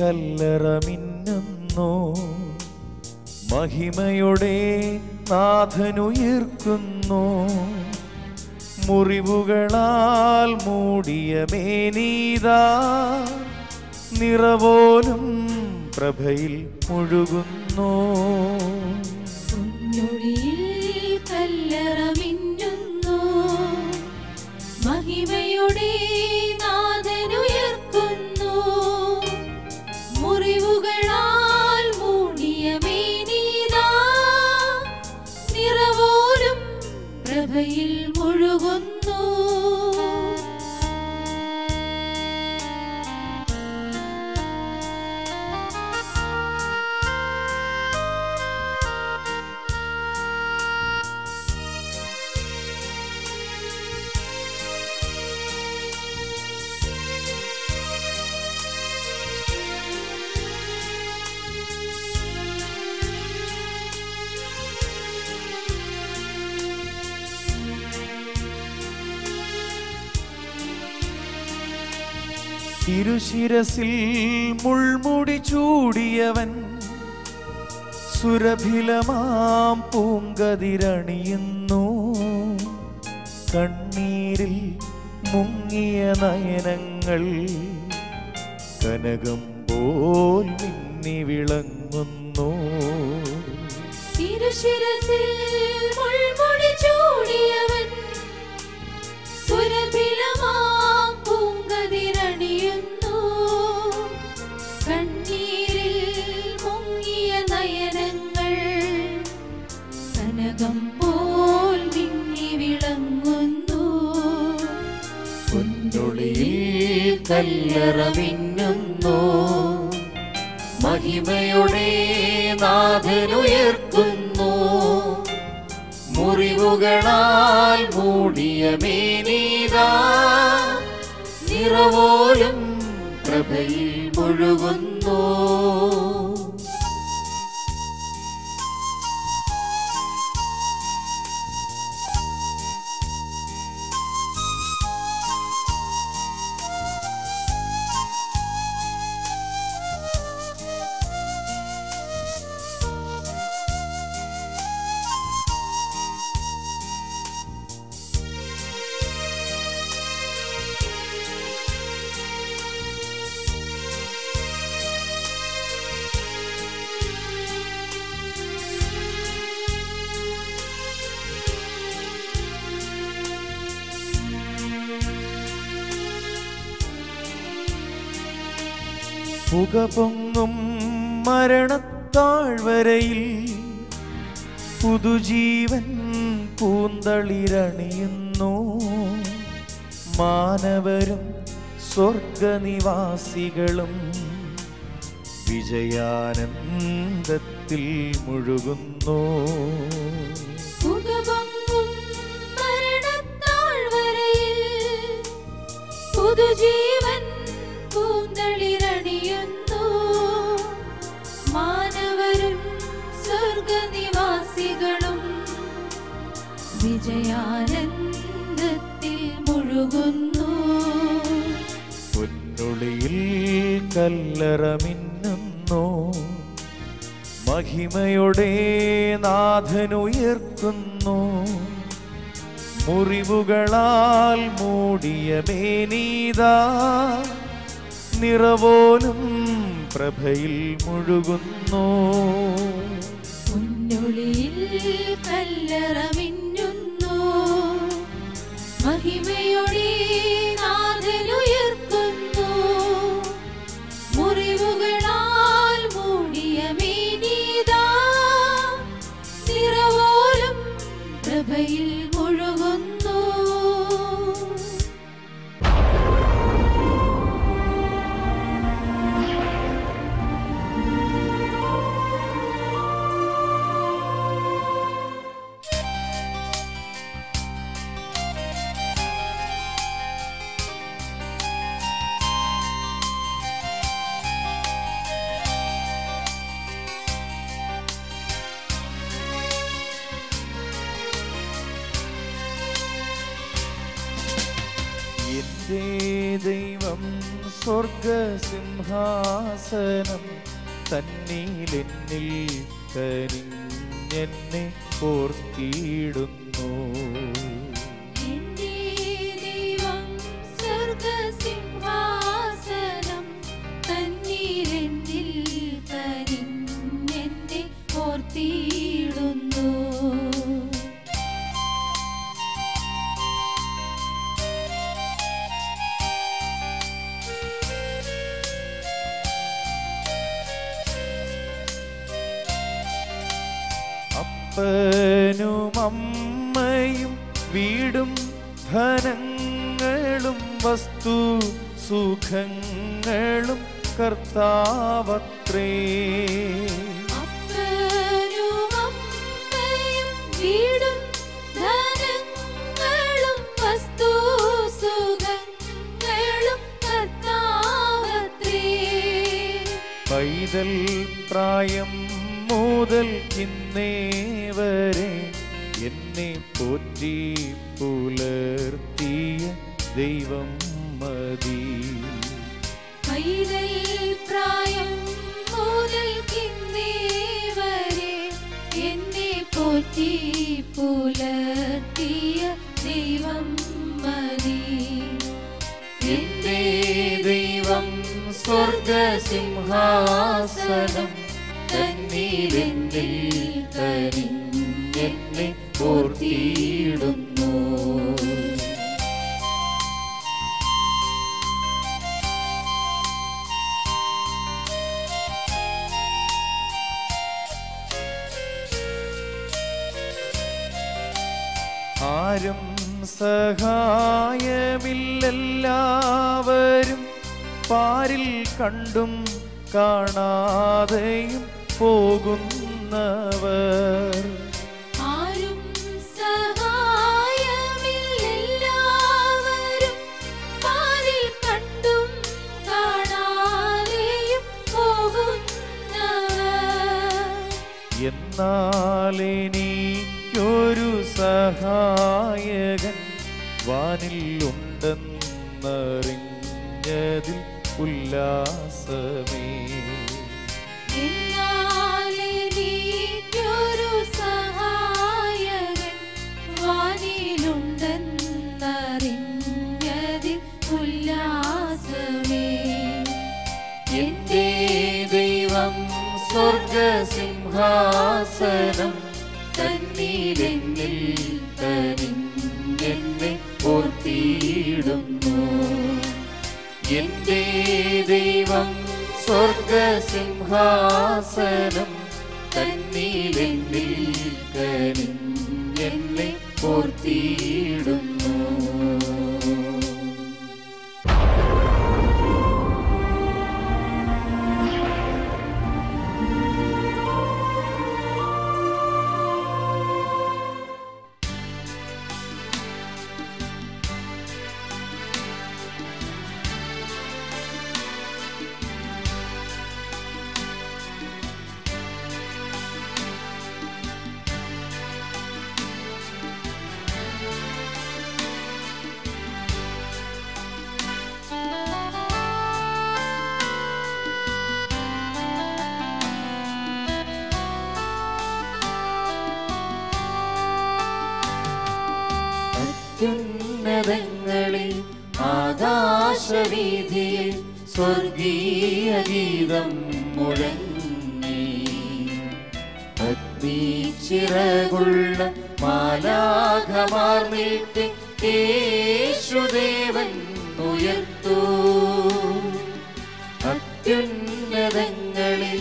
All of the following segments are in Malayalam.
കല്ലറ മിന്നുന്നു മഹിമയുടെ നാഥനുയർക്കുന്നു. മുറിവുകളാൽ മൂടിയ മേനീതാ നിറപോലും പ്രഭയിൽ മുഴുകുന്നു. തിരുശിരസിൽ മുൾമുടി ചൂടിയവൻ സുരഭിലമാം പൂങ്കതിരണിയുന്നു. കണ്ണീരിൽ മുങ്ങിയ നയനങ്ങൾ കനകം പോൽ മിന്നി വിളങ്ങുന്നു. തിരുശിരസിൽ മുൾമുടി ചൂടിയവൻ കനകം പോൽ മിന്നി വിളങ്ങുന്നു. പൊന്നുളിയിൽ കല്ലറ മിന്നുന്നു മഹിമയുടെ നാഥനുയർക്കുന്നു. മുറിവുകളാൽ മൂടിയ മേനീതാ. നിറവോലും പ്രഭയിൽ മുഴുകുന്നു. പുക പൊങ്ങും മരണത്താഴ്വരയിൽ പുതുജീവൻ പൂന്തളിരണിയുന്നു. മാനവരും സ്വർഗനിവാസികളും വിജയാനന്ദത്തിൽ മുഴുകുന്നു. പുതുജീവൻ വിജയാനന്ദത്തിൽ മുഴുകുന്നു. പൊന്നുളിയിൽ കല്ലറ മിന്നുന്നു മഹിമയുടെ നാഥനുയർക്കുന്നു മുറിവുകളാൽ മൂടിയ മേനീതാ നിറവോലും പ്രഭയിൽ മുഴുകുന്നു. സ്വർഗസിംഹാസനം തന്നീലെന്നിൽ കരിഞ്ഞെന്നെ ഓർത്തിയിടുന്നു അപ്പനും അമ്മയും വീടും ധനങ്ങളും വസ്തു സുഖങ്ങളും കർത്താവത്രേ. പൈതൽ പ്രായം മുതൽ വരെ എന്നെ പോറ്റി പുലർത്തിയ ദൈവം മതി. പ്രായം മുതൽ വരെ എന്നെ പോറ്റി പുലർത്തിയ ദൈവം മതി. എന്നെ ദൈവം സ്വർഗസിംഹാസനം തന്നീരെന്നിൽ കരിഞ്ഞെന്നെ ഓർത്തിയിടുന്നു ആരും സഹായമില്ലെല്ലാവരും പാരിൽ കണ്ടും കാണാതെയും പോകുന്നവർ ആരും സഹായമില്ലാവരും പാരിൽ കണ്ടും കാണാതെയും പോകുന്നവർ. എന്നാൽ എനിക്കൊരു സഹായകൻ വാനിൽ ഉണ്ടെന്നറിഞ്ഞതിൽ ഉല്ലാസമേ. സ്വർഗസിംഹാസനം തന്നീരെന്നിൽ എന്നെ ഓർത്തിയിടുന്നു എന്റെ ദൈവം സ്വർഗസിംഹാസനം തന്നീരെന്നിൽ കരിഞ്ഞെന്നെ ഓർത്തിയിടുന്നു അത്യുന്നതങ്ങളിൽ ആകാശവീതിയിൽ സ്വർഗീയ ഗീതം മുഴങ്ങി. അഗ്നിച്ചിറകുള്ള മാലാഘമാർ നീട്ടി യേശുദേവൻ ഉയർത്തു. അത്യുന്നതങ്ങളിൽ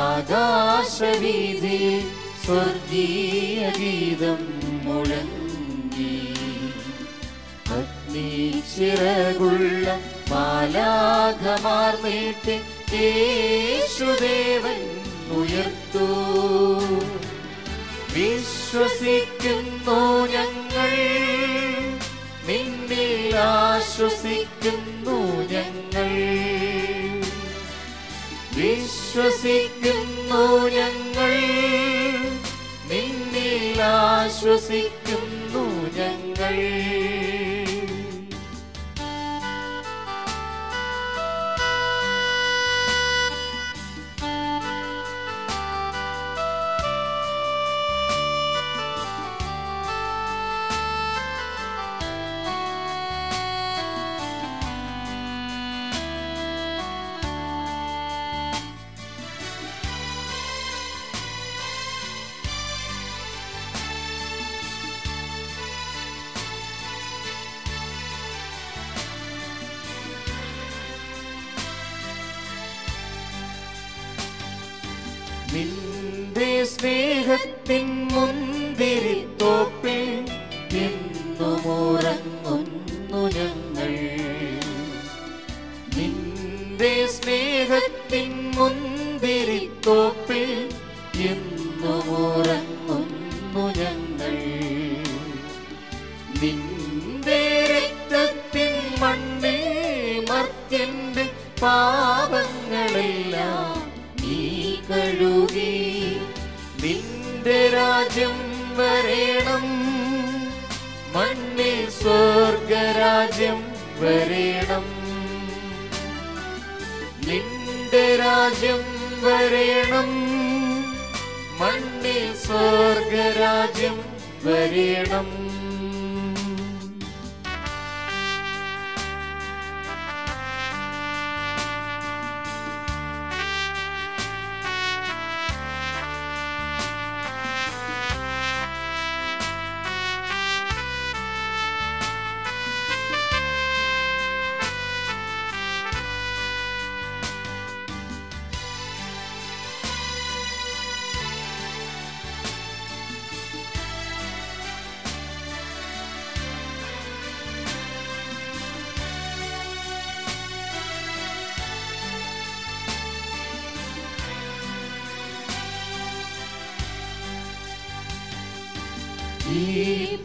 ആകാശവീതിയിൽ സ്വർഗീയ ഗീതം മുഴങ്ങി. അഗ്നിച്ചിറകുള്ള മാലാഖമാർ നീട്ടി യേശുദേവൻ ഉയർത്തു. വിശ്വസിക്കുന്നു ഞങ്ങൾ നിന്നിൽ ആശ്വസിക്കുന്നു ഞങ്ങൾ. വിശ്വസിക്കുന്നു ഞങ്ങൾ നിന്നിൽ ആശ്വസിക്കുന്നു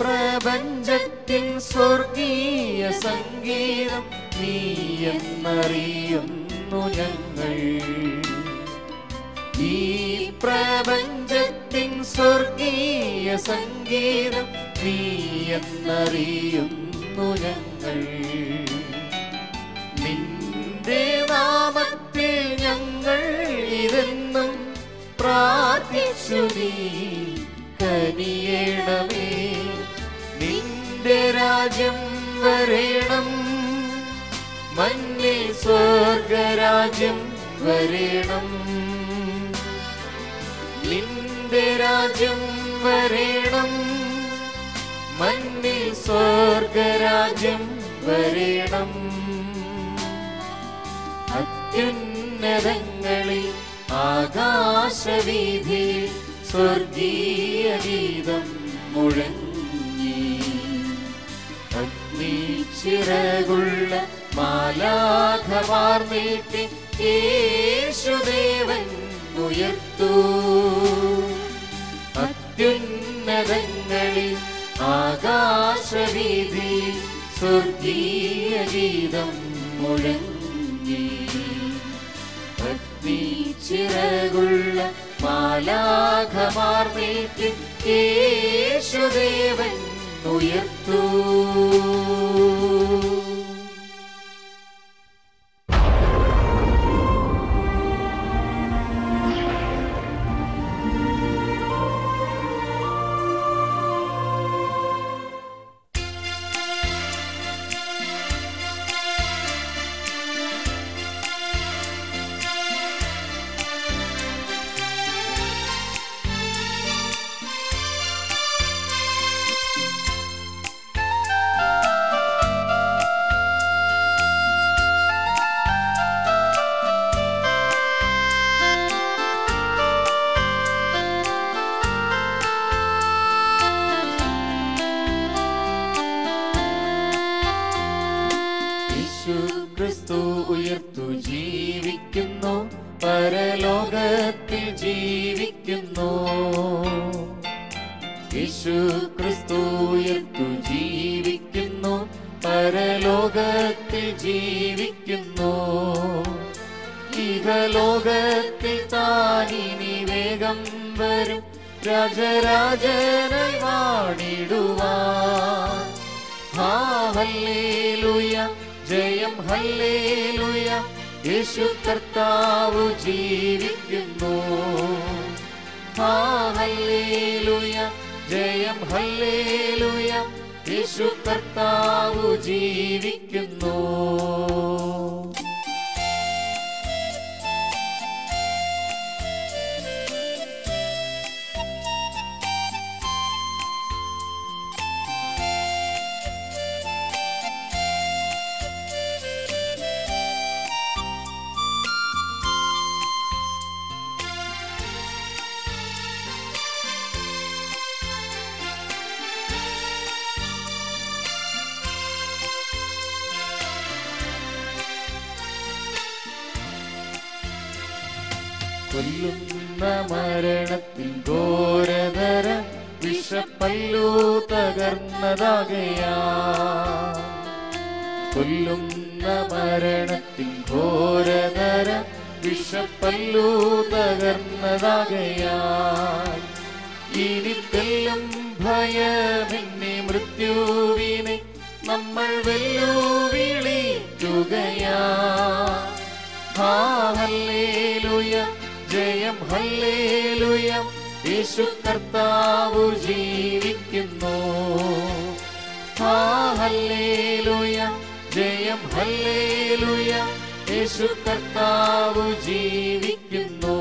പ്രപഞ്ചത്തിൻ സ്വർഗീയ സംഗീതം നീ എന്നറിയുന്നു ഞങ്ങൾ. ഈ പ്രപഞ്ചത്തിൻ സ്വർഗീയ സംഗീതം നീ എന്നറിയുന്നു ഞങ്ങൾ. നിന്റെ നാമത്തിൽ ഞങ്ങൾ ഇതെന്നും പ്രാർത്ഥിച്ചു നീ രാജ്യം വരേണം. മഞ്ഞിൽ സ്വർഗരാജ്യം വരേണം. നിന്റെ രാജ്യം വരേണം. മഞ്ഞിൽ സ്വർഗരാജ്യം വരേണം. അത്യുന്നതങ്ങളിൽ ആകാശവീതിയിൽ സ്വർഗീയ ഗീതം മുഴങ്ങി. ചിറകുള്ള മാലാഖമാർ നീട്ടി യേശുദേവൻ ഉയർത്തു. അത്യുന്നതങ്ങളിൽ ആകാശവീതി സ്വർഗീയ ഗീതം മുഴങ്ങി. ഭക്തി ചിറകുള്ള മാലാഖമാർ നീട്ടി യേശുദേവൻ ഉയർത്തു യേശു ജയം ഹല്ലേലുയ. യേശു കർത്താവ് ജീവിക്കുന്നു. വിഷപ്പല്ലു തകർന്നതാകയാ ഇനി തെല്ലും ഭയമെന്നെ മൃത്യുവിനെ നമ്മൾ വെല്ലുവിളിക്കുകയാ ഹല്ലേലൂയ ജയം ഹല്ലേലൂയ യേശു കർത്താവ് ജീവിക്കുന്നു. ഹല്ലേലൂയ ജയം ഹല്ലേലൂയ യേശു കർത്താവ് ജീവിക്കുന്നു.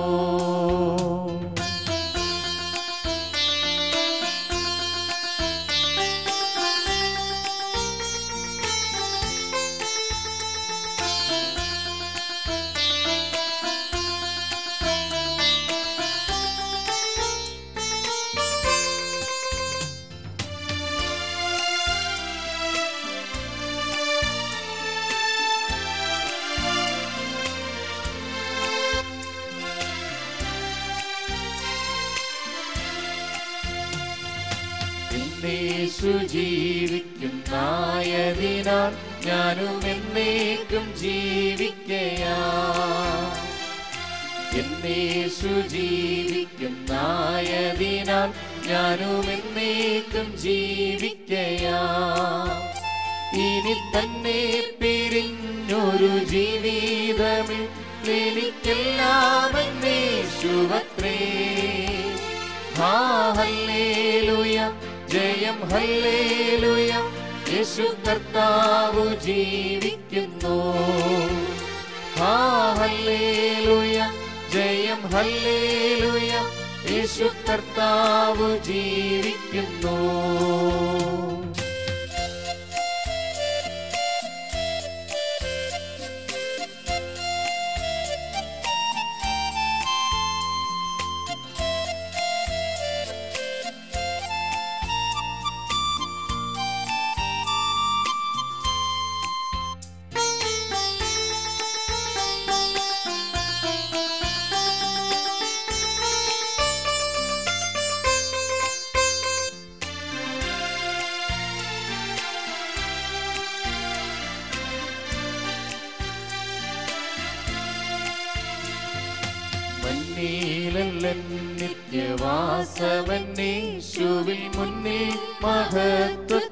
എന്നേശു ജീവിക്കുന്നായതിനാൽ ഞാനും എന്നേക്കും ജീവിക്കയാ. എന്നേശു ജീവിക്കുന്നായതിനാൽ ഞാനും എന്നേക്കും ജീവിക്കയാ. ഇനി തന്നെ പിരിഞ്ഞൊരു ജീവിതമിൽ എനിക്കെല്ലാം എന്നേശുവത്രേ ഹാ ജയം. ഹല്ലേലുയ. യേശു കർത്താവ് ജീവിക്കുന്നു. ആ ഹല്ലേലുയ. ജയം. ഹല്ലേലുയ. യേശു കർത്താവ് ജീവിക്കുന്നു.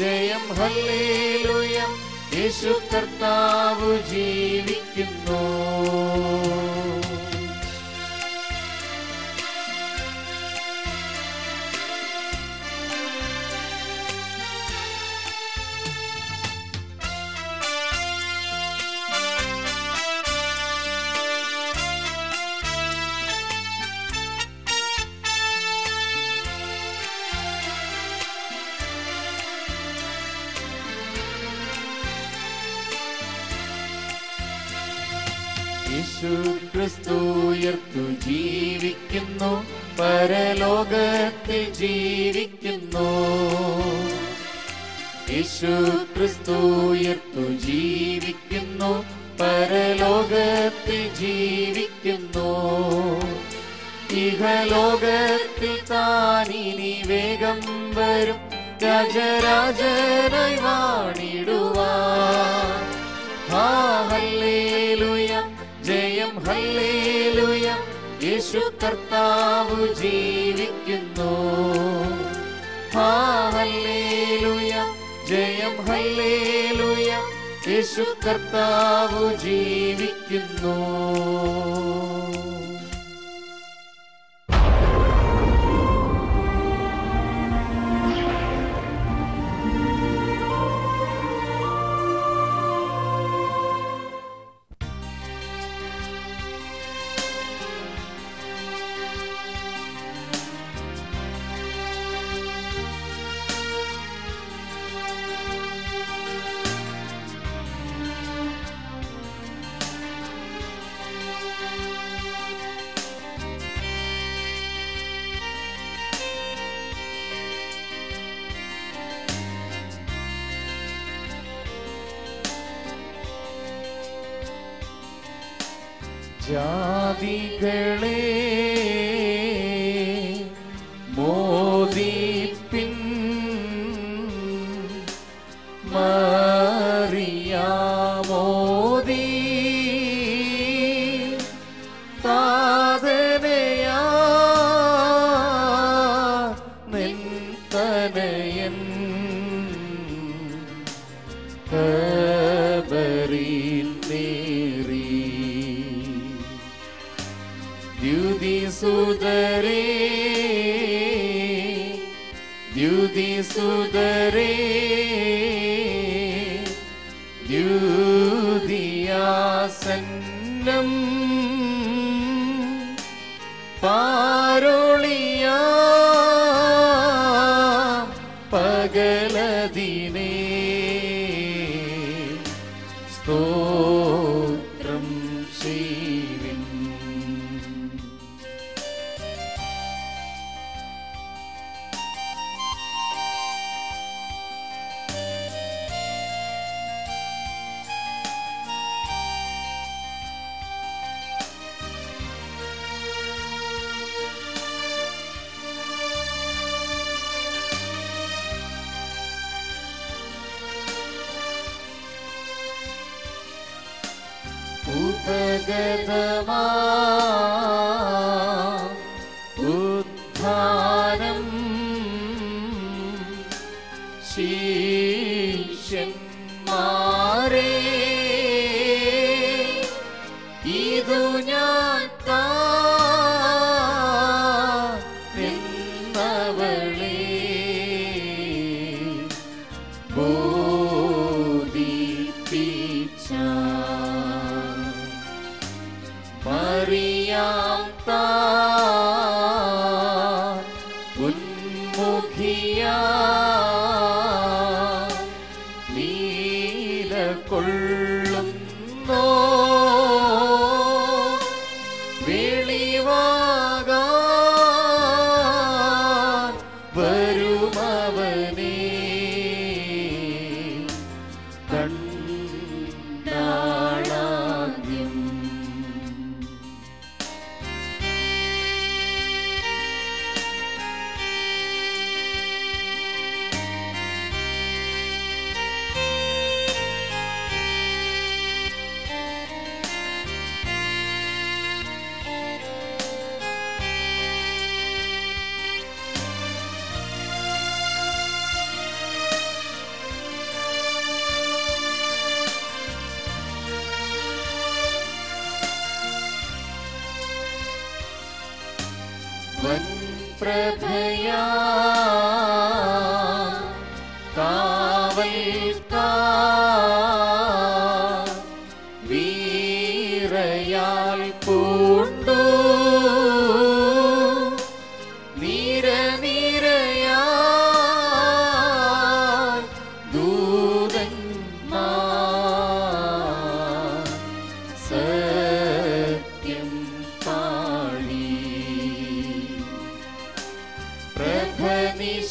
ജയം ഹല്ലേലൂയ. യേശു കർത്താവ് ജീവിക്കുന്നു. യേശു ക്രിസ്തു ജീവിക്കുന്നു. പരലോകത്തിൽ ജീവിക്കുന്നു. യേശു ക്രിസ്തു ജീവിക്കുന്നു. പരലോകത്തിൽ ജീവിക്കുന്നു. ഇഹലോകത്തിൽ താനിനി വേഗം വരും. രാജരാജനായി വാണിടുവാൻ യേശു കർത്താവ് ജീവിക്കുന്നു. ഹല്ലേലൂയ ജയം ഹല്ലേലൂയ. യേശു കർത്താവ് ജീവിക്കുന്നു. ജാതികളെ സുതരേ ദ്യുതിയാസന്നം പാരോളിയ പകലതിനേ.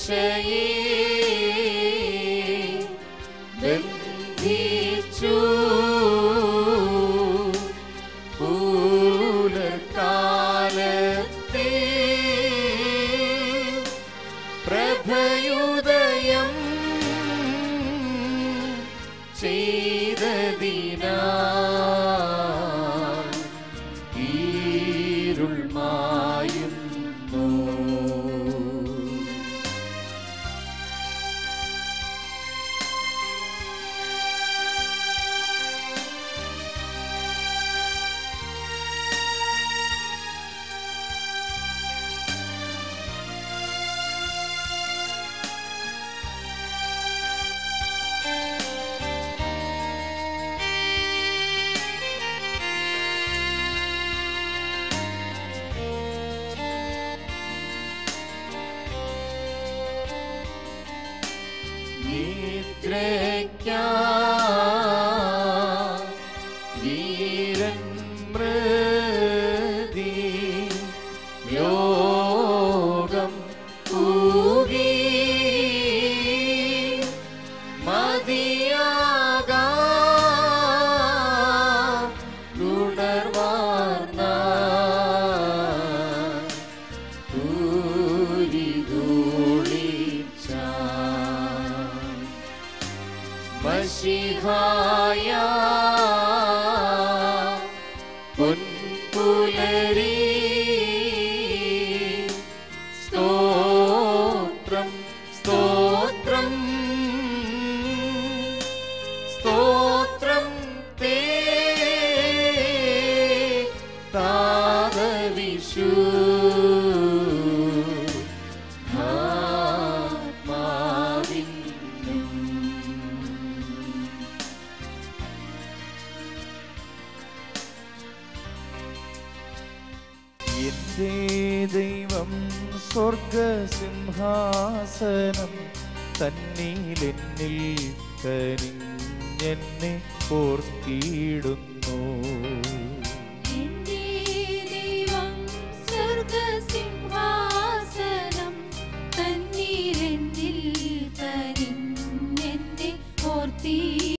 声音。